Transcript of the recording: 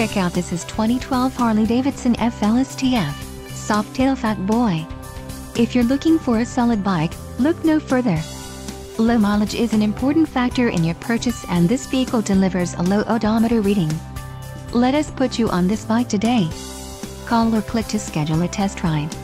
Check out this is 2012 Harley-Davidson FLSTF. Softail Fat Boy. If you're looking for a solid bike, look no further. Low mileage is an important factor in your purchase and this vehicle delivers a low odometer reading. Let us put you on this bike today. Call or click to schedule a test ride.